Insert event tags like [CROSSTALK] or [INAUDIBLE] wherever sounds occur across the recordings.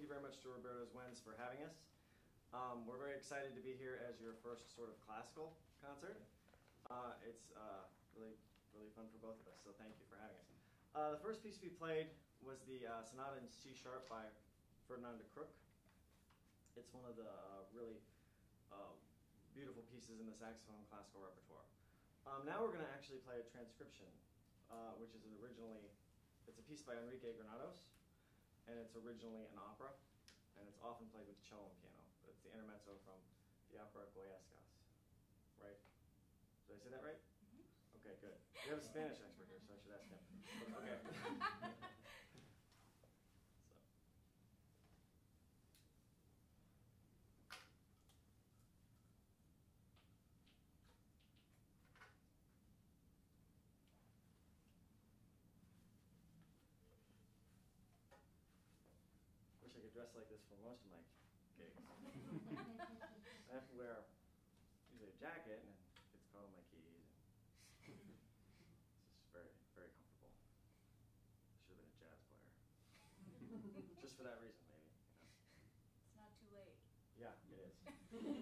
Thank you very much to Roberto's Winds for having us. Um, we're very excited to be here as your first sort of classical concert. Uh, it's uh, really, really fun for both of us, so thank you for having us. Uh, the first piece we played was the uh, Sonata in C sharp by Ferdinand Decruck. It's one of the uh, really uh, beautiful pieces in the saxophone classical repertoire. Um, now we're going to actually play a transcription, uh, which is originally, it's a piece by Enrique Granados, and it's originally an opera, and it's often played with cello and piano. But it's the intermezzo from the opera Goyescas, right? Did I say that right? Mm-hmm. Okay, good. We have a Spanish expert here, so I should ask him. Okay. [LAUGHS] So. Wish I could dress like this for most of my gigs. [LAUGHS] I have to wear usually a jacket and it's caught on my keys. And it's just very, very comfortable. Should have been a jazz player. [LAUGHS] just for that reason, maybe. you know. It's not too late. Yeah, it is. [LAUGHS]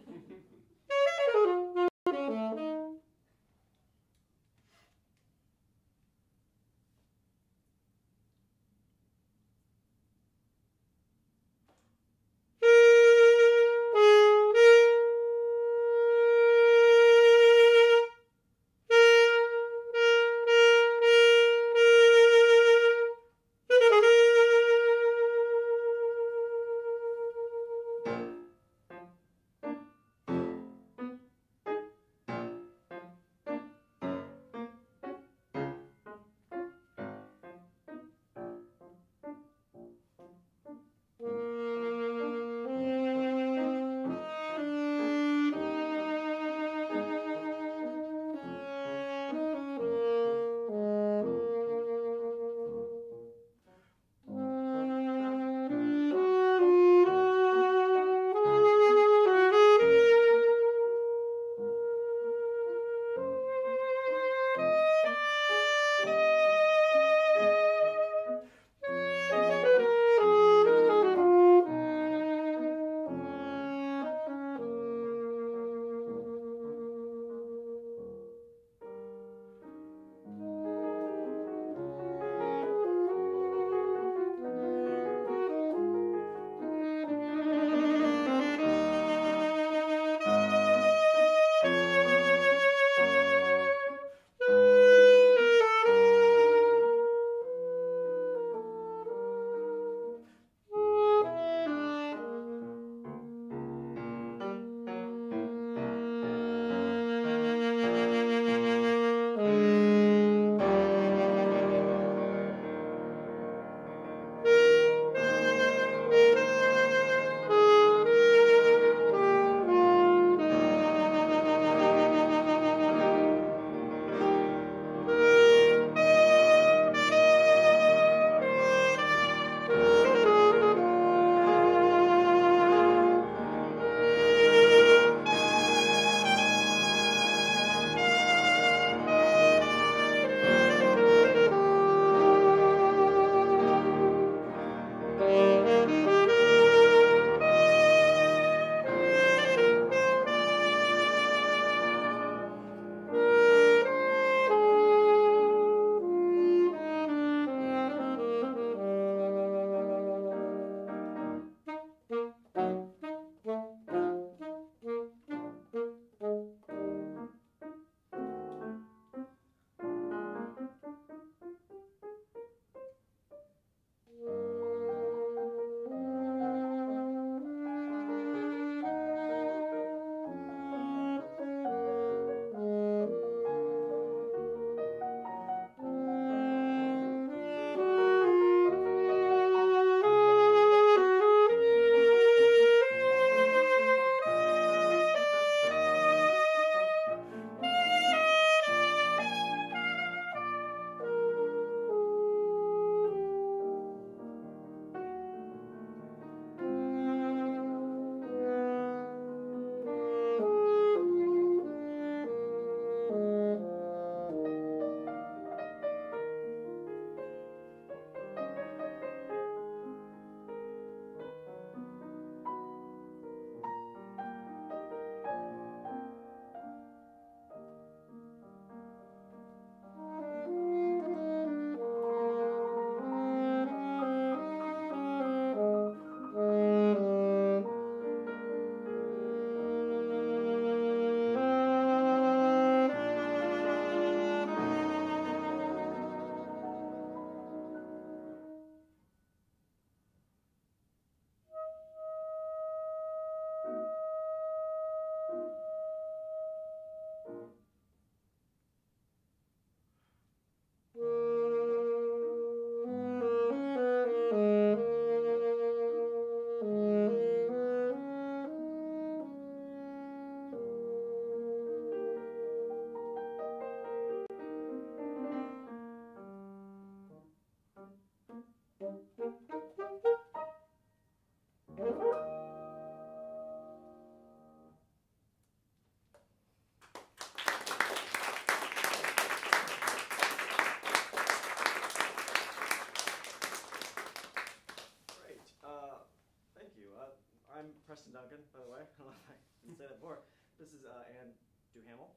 Preston Duncan, by the way. [LAUGHS] I didn't say that before. This is uh, Ann DuHamel.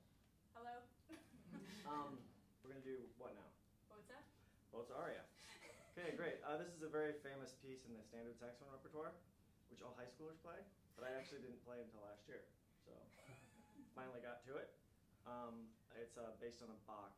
Hello. [LAUGHS] Um, we're going to do what now? What's that? Well, it's aria. Okay, great. Uh, this is a very famous piece in the standard saxophone repertoire, which all high schoolers play, but I actually didn't play until last year. So [LAUGHS] finally got to it. Um, it's uh, based on a Bach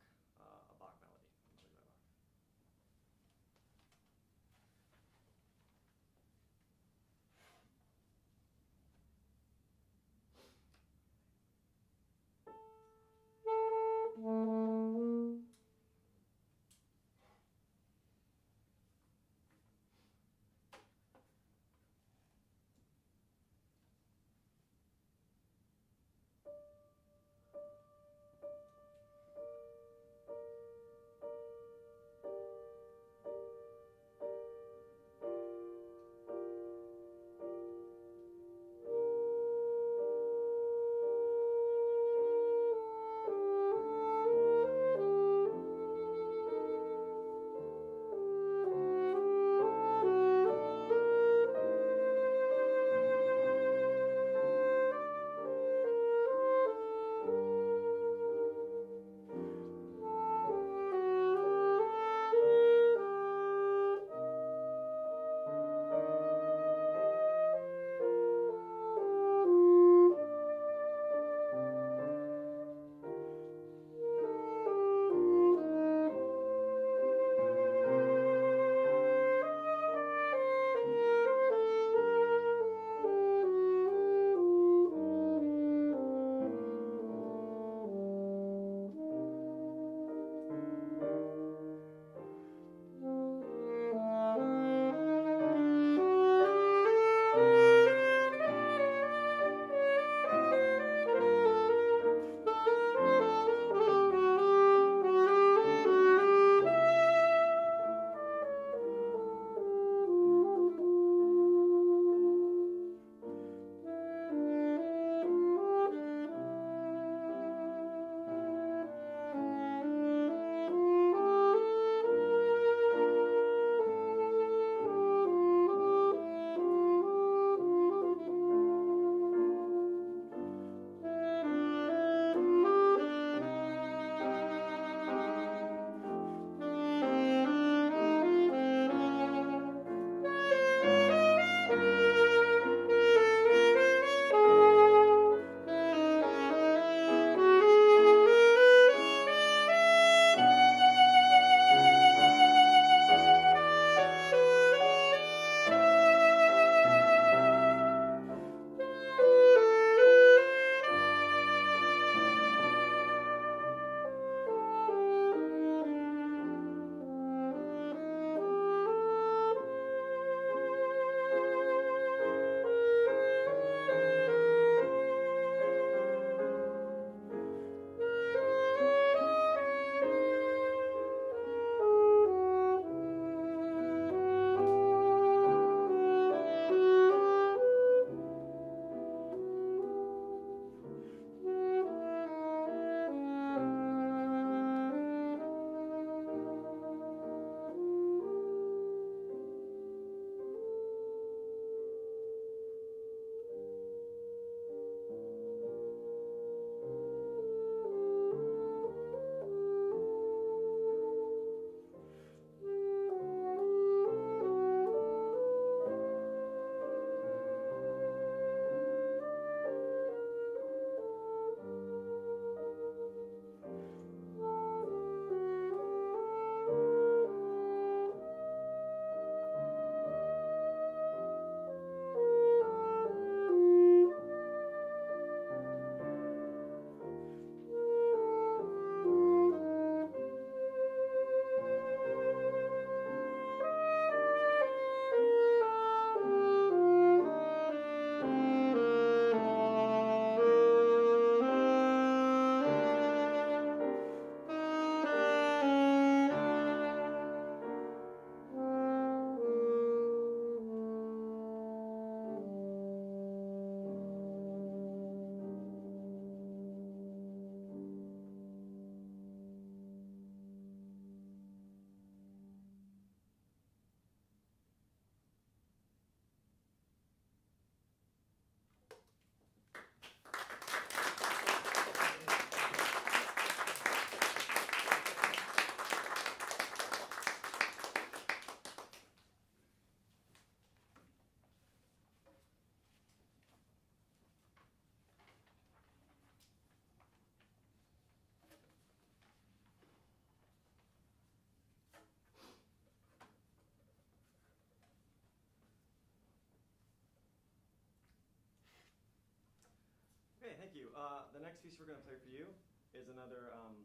thank you. Uh, the next piece we're going to play for you is another um,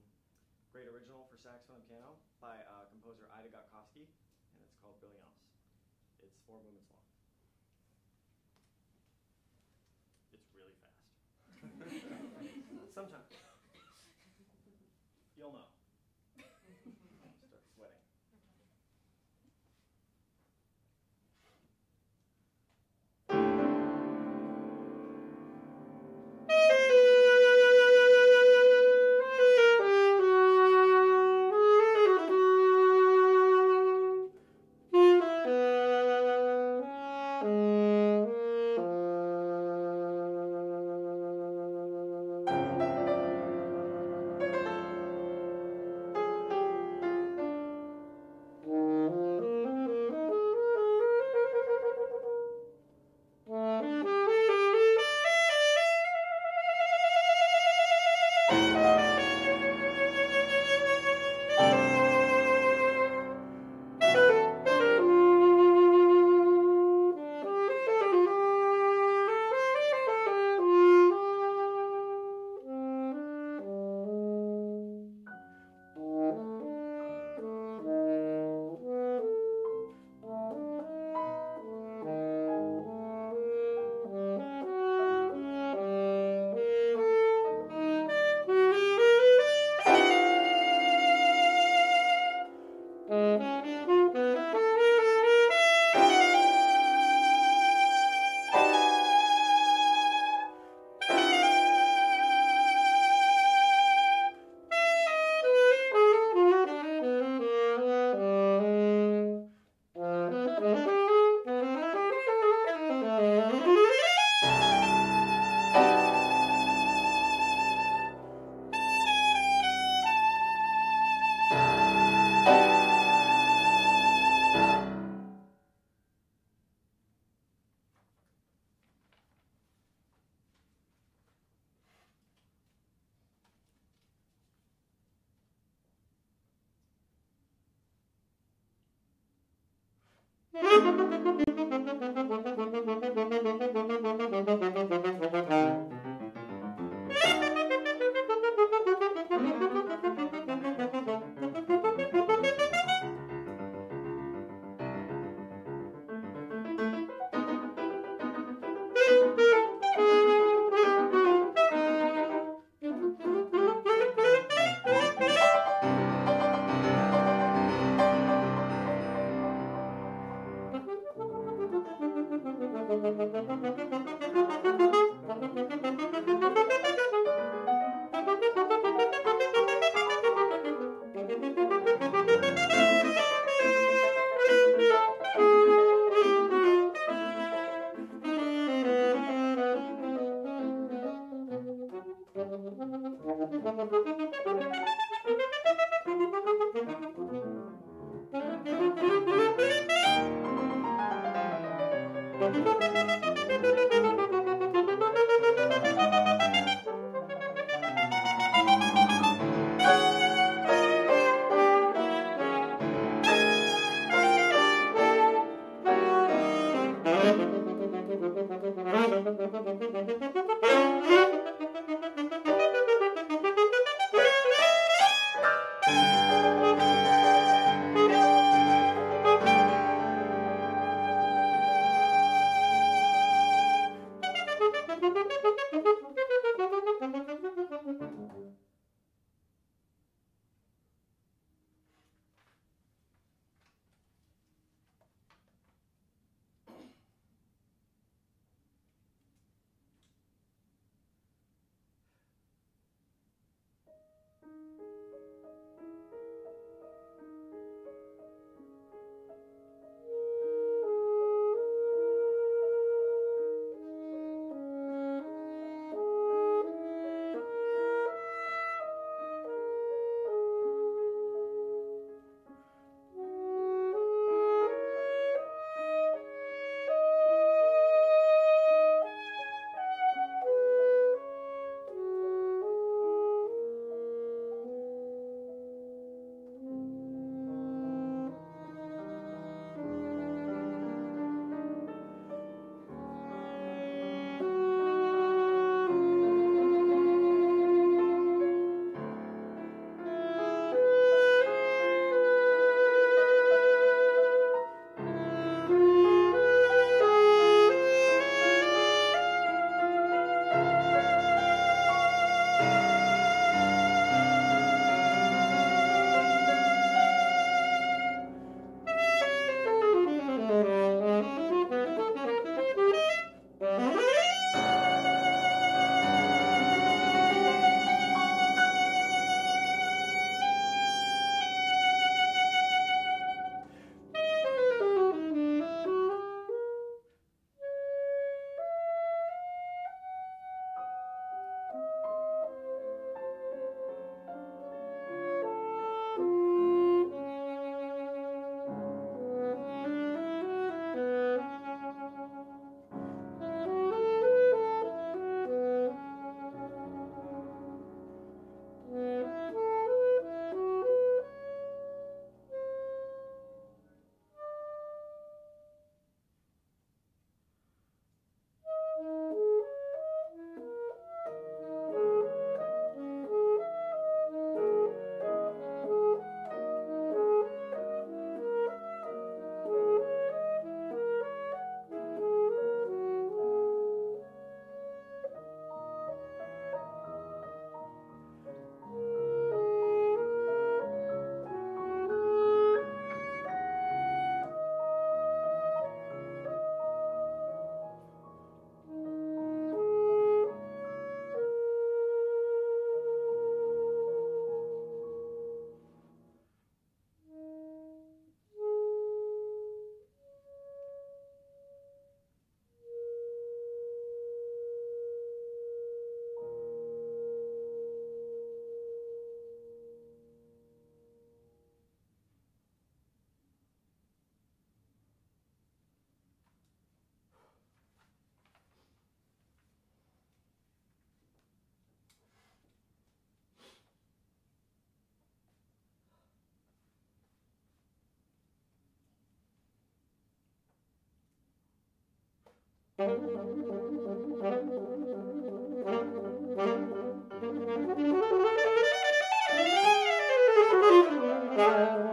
great original for saxophone and piano by uh, composer Ida Gotkovsky, and it's called Brillance. It's four movements long. It's really fast. [LAUGHS] [LAUGHS] Sometimes. Thank you.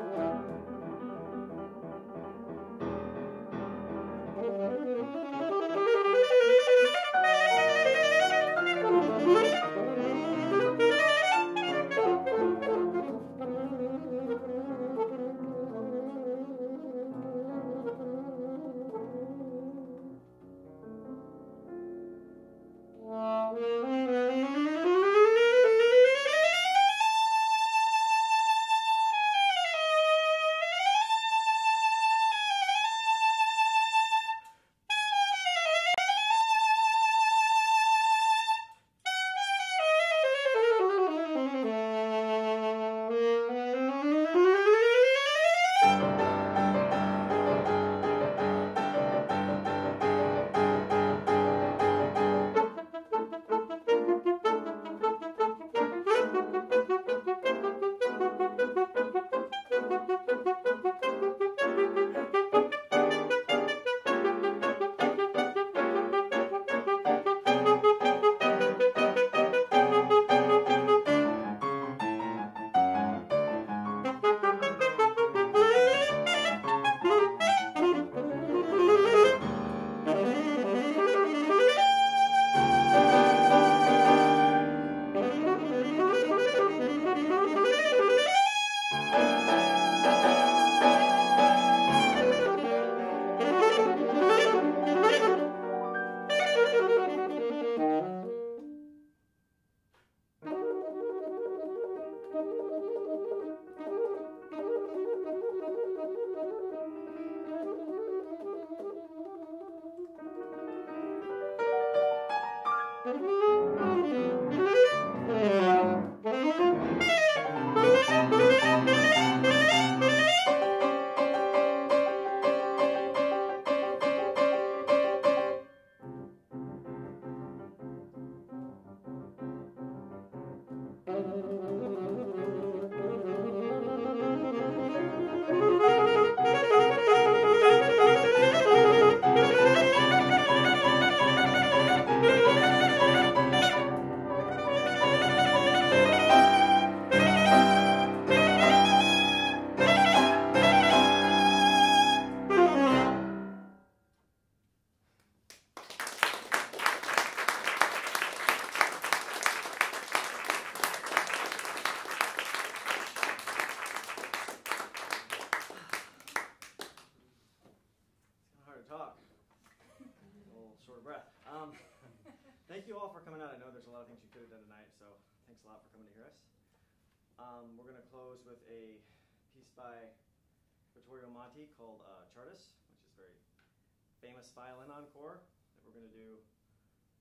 Famous violin encore that we're going to do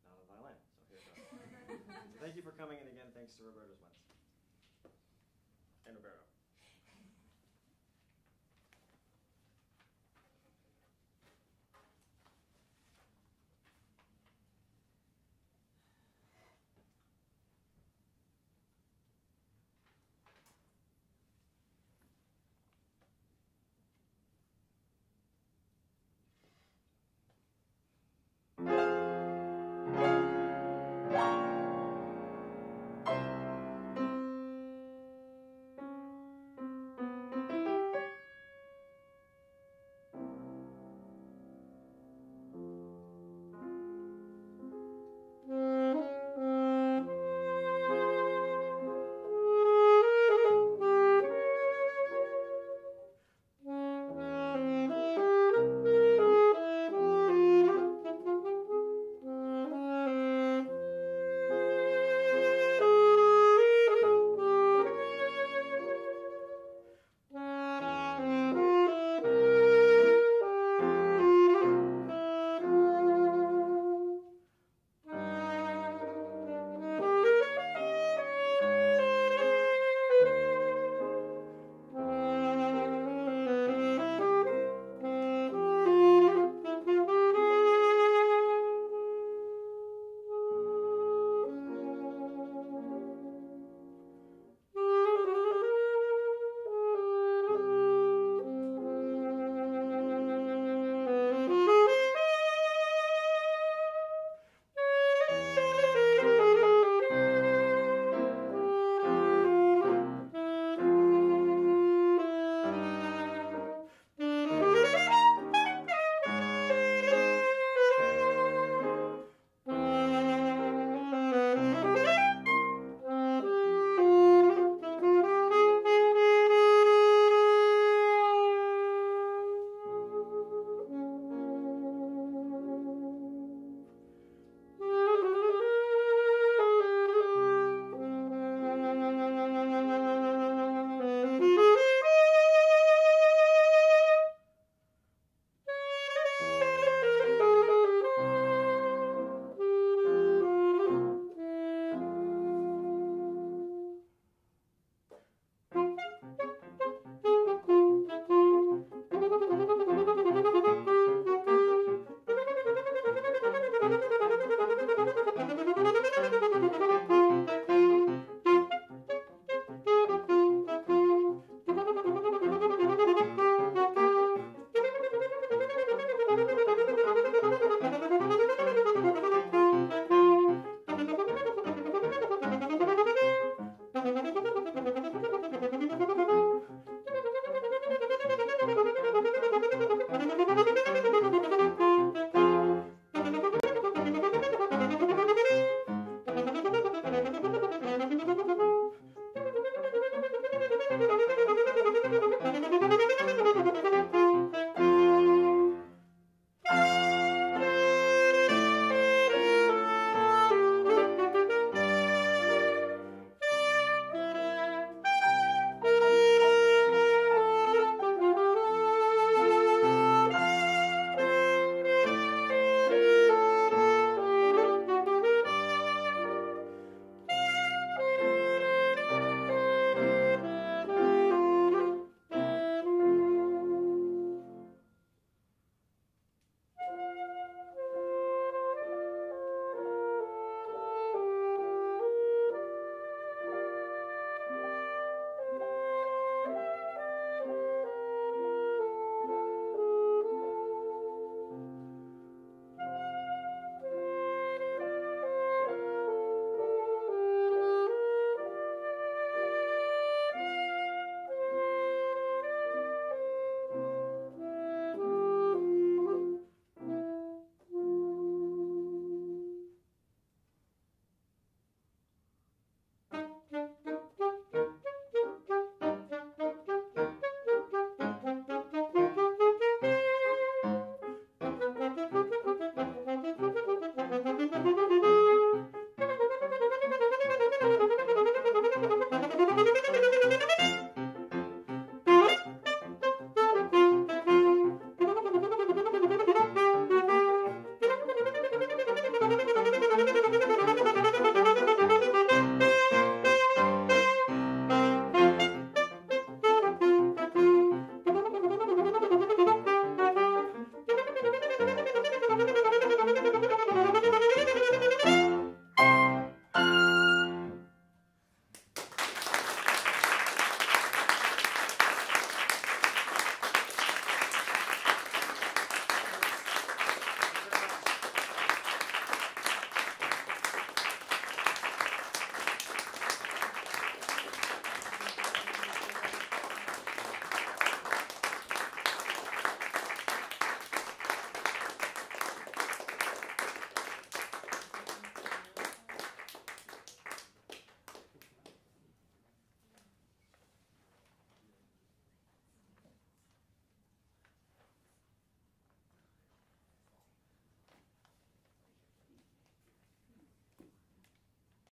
not on violin. So here it goes. so thank you for coming, and again, thanks to Roberto's Winds and Roberto.